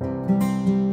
Música